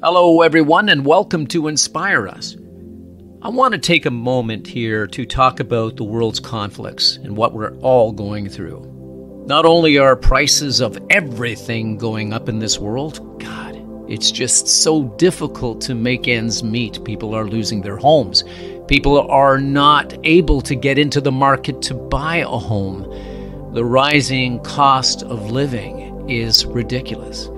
Hello, everyone, and welcome to Inspire Us. I want to take a moment here to talk about the world's conflicts and what we're all going through. Not only are prices of everything going up in this world, God, it's just so difficult to make ends meet. People are losing their homes. People are not able to get into the market to buy a home. The rising cost of living is ridiculous.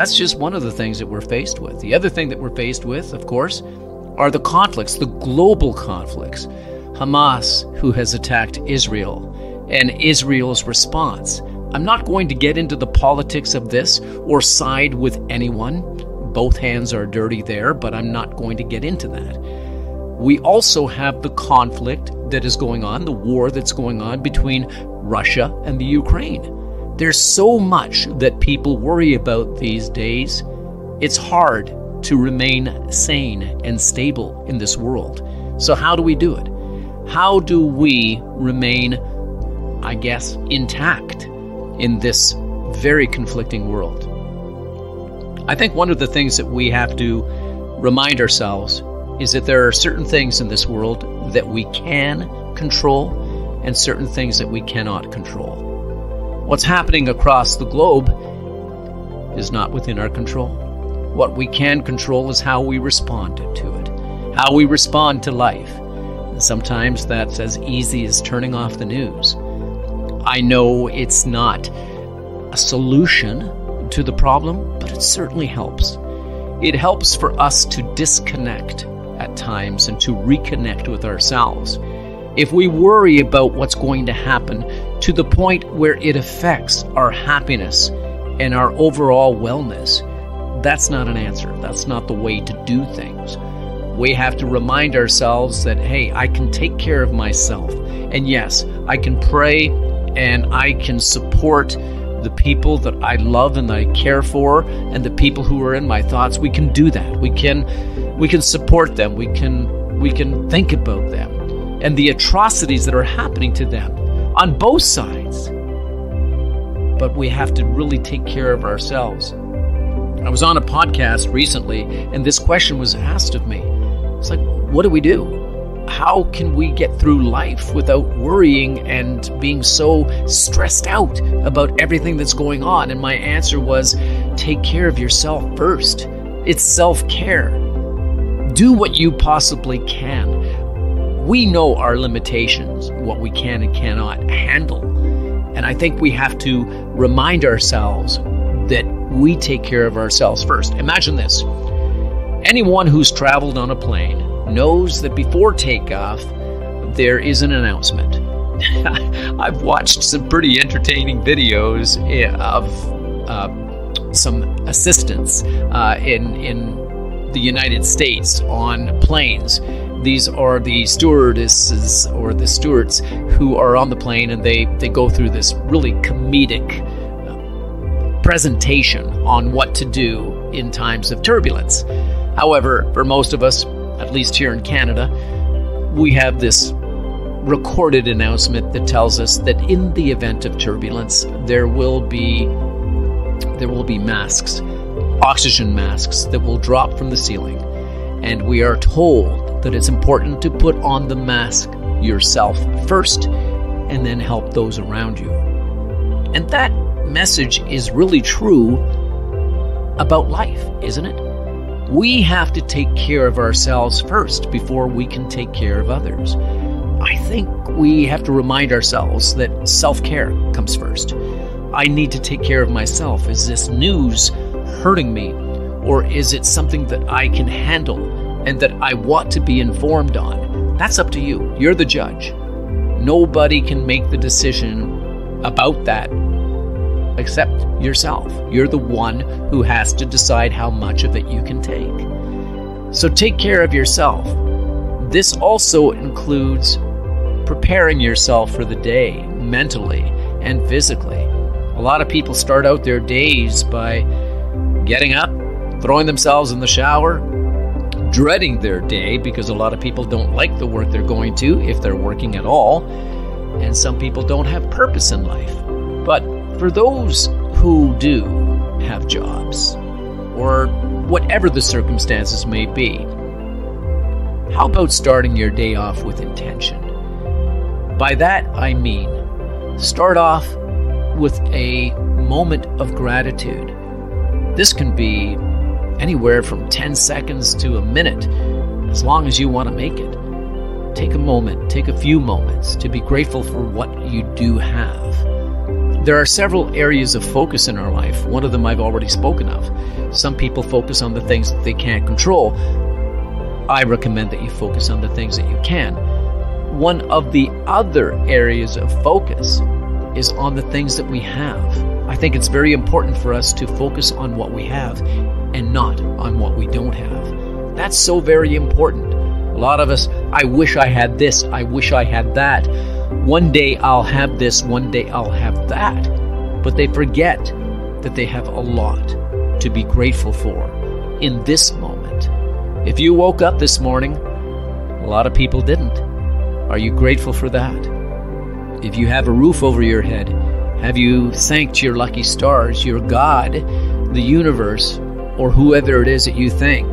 That's just one of the things that we're faced with. The other thing that we're faced with, of course, are the conflicts, the global conflicts. Hamas, who has attacked Israel, and Israel's response. I'm not going to get into the politics of this or side with anyone. Both hands are dirty there, but I'm not going to get into that. We also have the conflict that is going on, the war that's going on between Russia and the Ukraine. There's so much that people worry about these days. It's hard to remain sane and stable in this world. So, how do we do it? How do we remain, I guess, intact in this very conflicting world? I think one of the things that we have to remind ourselves is that there are certain things in this world that we can control and certain things that we cannot control. What's happening across the globe is not within our control. What we can control is how we respond to it, how we respond to life. And sometimes that's as easy as turning off the news. I know it's not a solution to the problem, but it certainly helps. It helps for us to disconnect at times and to reconnect with ourselves. If we worry about what's going to happen to the point where it affects our happiness and our overall wellness, that's not an answer. That's not the way to do things. We have to remind ourselves that, hey, I can take care of myself. And yes, I can pray and I can support the people that I love and I care for and the people who are in my thoughts. We can do that. We can we can support them. We can we can think about them and the atrocities that are happening to them on both sides. But we have to really take care of ourselves. I was on a podcast recently, and this question was asked of me. It's like, what do we do? How can we get through life without worrying and being so stressed out about everything that's going on? And my answer was take care of yourself first. It's self care. Do what you possibly can we know our limitations, what we can and cannot handle. And I think we have to remind ourselves that we take care of ourselves first. Imagine this anyone who's traveled on a plane knows that before takeoff, there is an announcement. I've watched some pretty entertaining videos eh, of uh, some assistants uh, in in the United States on planes these are the stewardesses or the stewards who are on the plane and they, they go through this really comedic uh, presentation on what to do in times of turbulence. However, for most of us, at least here in Canada, we have this recorded announcement that tells us that in the event of turbulence, there will be there will be masks, oxygen masks that will drop from the ceiling, and we are told that it's important to put on the mask yourself first and then help those around you. And that message is really true about life, isn't it? We have to take care of ourselves first before we can take care of others. I think we have to remind ourselves that self care comes first. I need to take care of myself. Is this news hurting me? Or is it something that I can handle and that I want to be informed on. That's up to you. You're the judge. Nobody can make the decision about that except yourself. You're the one who has to decide how much of it you can take. So take care of yourself. This also includes preparing yourself for the day mentally and physically. A lot of people start out their days by getting up, throwing themselves in the shower, dreading their day because a lot of people don't like the work they're going to if they're working at all, and some people don't have purpose in life. But for those who do have jobs, or whatever the circumstances may be. How about starting your day off with intention? By that I mean, start off with a moment of gratitude. This can be anywhere from 10 seconds to a minute, as long as you want to make it. Take a moment, take a few moments to be grateful for what you do have. There are several areas of focus in our life. One of them I've already spoken of. Some people focus on the things that they can't control. I recommend that you focus on the things that you can. One of the other areas of focus is on the things that we have. I think it's very important for us to focus on what we have and not on what we don't have. That's so very important. A lot of us, I wish I had this, I wish I had that. One day I'll have this, one day I'll have that. But they forget that they have a lot to be grateful for in this moment. If you woke up this morning, a lot of people didn't. Are you grateful for that? If you have a roof over your head, have you thanked your lucky stars, your God, the universe, or whoever it is that you thank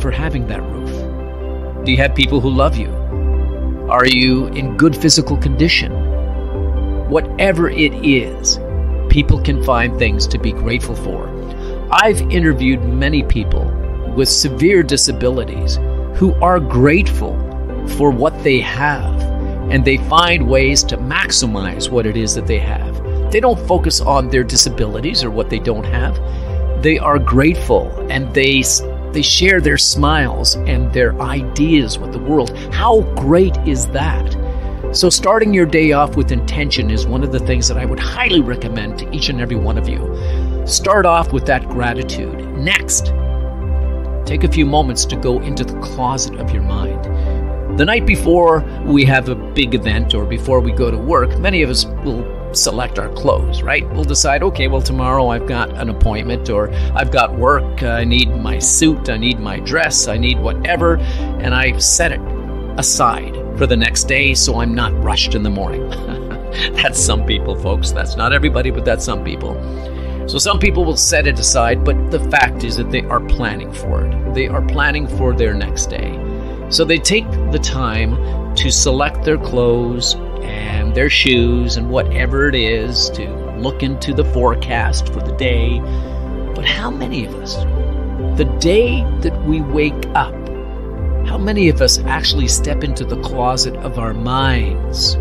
for having that roof? Do you have people who love you? Are you in good physical condition? Whatever it is, people can find things to be grateful for. I've interviewed many people with severe disabilities who are grateful for what they have and they find ways to maximize what it is that they have. They don't focus on their disabilities or what they don't have. They are grateful and they they share their smiles and their ideas with the world. How great is that? So, starting your day off with intention is one of the things that I would highly recommend to each and every one of you. Start off with that gratitude. Next, take a few moments to go into the closet of your mind. The night before we have a big event or before we go to work, many of us will select our clothes, right? We'll decide, okay, well, tomorrow I've got an appointment or I've got work. Uh, I need my suit, I need my dress, I need whatever. And I set it aside for the next day so I'm not rushed in the morning. that's some people, folks. That's not everybody, but that's some people. So some people will set it aside, but the fact is that they are planning for it. They are planning for their next day. So they take the time to select their clothes and their shoes and whatever it is to look into the forecast for the day. But how many of us, the day that we wake up, how many of us actually step into the closet of our minds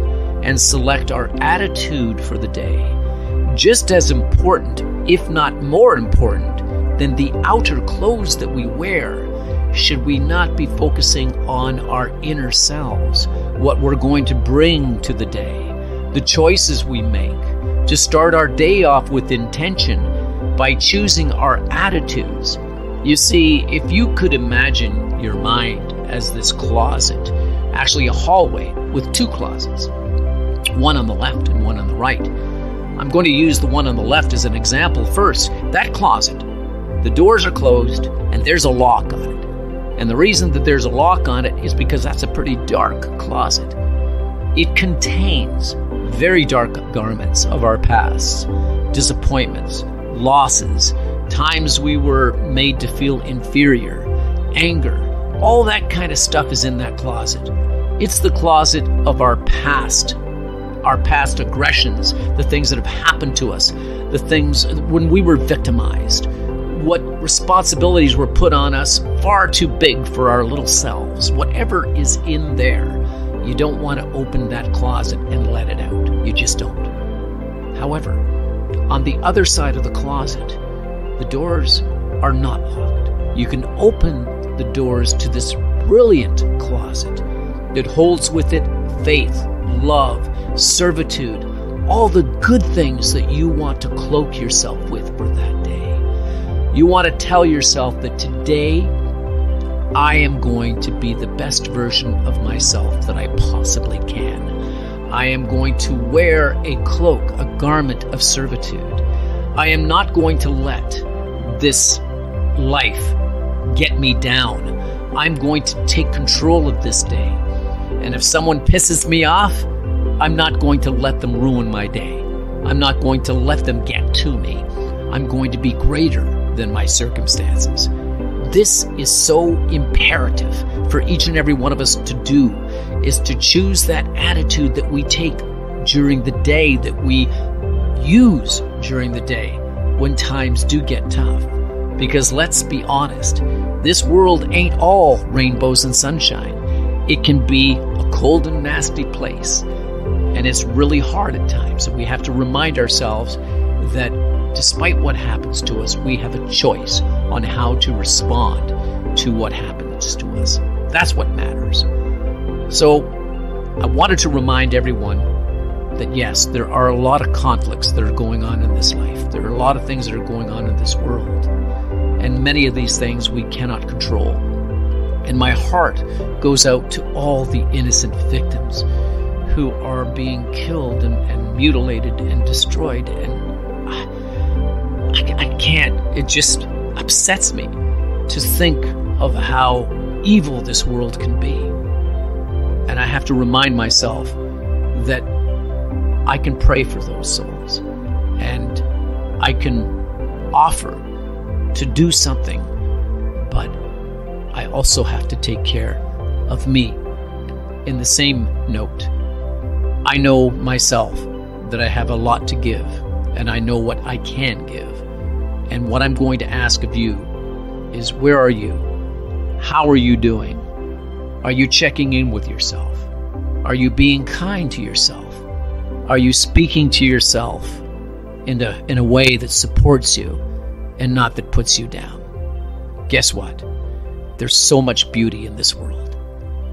and select our attitude for the day? Just as important, if not more important, than the outer clothes that we wear should we not be focusing on our inner selves, what we're going to bring to the day, the choices we make, to start our day off with intention by choosing our attitudes? You see, if you could imagine your mind as this closet, actually a hallway with two closets, one on the left and one on the right. I'm going to use the one on the left as an example first. That closet, the doors are closed and there's a lock on it. And the reason that there's a lock on it is because that's a pretty dark closet. It contains very dark garments of our past, disappointments, losses, times we were made to feel inferior, anger. All that kind of stuff is in that closet. It's the closet of our past, our past aggressions, the things that have happened to us, the things when we were victimized what responsibilities were put on us far too big for our little selves. Whatever is in there, you don't want to open that closet and let it out. You just don't. However, on the other side of the closet, the doors are not locked. You can open the doors to this brilliant closet that holds with it faith, love, servitude, all the good things that you want to cloak yourself with for that. You want to tell yourself that today I am going to be the best version of myself that I possibly can. I am going to wear a cloak, a garment of servitude. I am not going to let this life get me down. I'm going to take control of this day. And if someone pisses me off, I'm not going to let them ruin my day. I'm not going to let them get to me. I'm going to be greater than my circumstances. This is so imperative for each and every one of us to do is to choose that attitude that we take during the day that we use during the day when times do get tough. Because let's be honest, this world ain't all rainbows and sunshine. It can be a cold and nasty place. And it's really hard at times. And we have to remind ourselves that despite what happens to us, we have a choice on how to respond to what happens to us. That's what matters. So I wanted to remind everyone that yes, there are a lot of conflicts that are going on in this life. There are a lot of things that are going on in this world. And many of these things we cannot control. And my heart goes out to all the innocent victims who are being killed and, and mutilated and destroyed. And can't, it just upsets me to think of how evil this world can be. And I have to remind myself that I can pray for those souls and I can offer to do something, but I also have to take care of me. In the same note, I know myself that I have a lot to give, and I know what I can give. And what I'm going to ask of you is where are you? How are you doing? Are you checking in with yourself? Are you being kind to yourself? Are you speaking to yourself in a, in a way that supports you and not that puts you down? Guess what? There's so much beauty in this world.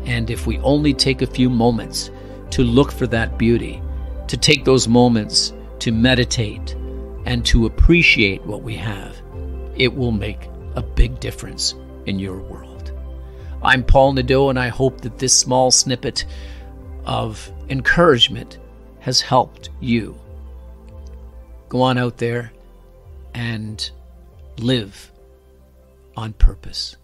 And if we only take a few moments to look for that beauty, to take those moments to meditate and to appreciate what we have, it will make a big difference in your world. I'm Paul Nadeau, and I hope that this small snippet of encouragement has helped you. Go on out there and live on purpose.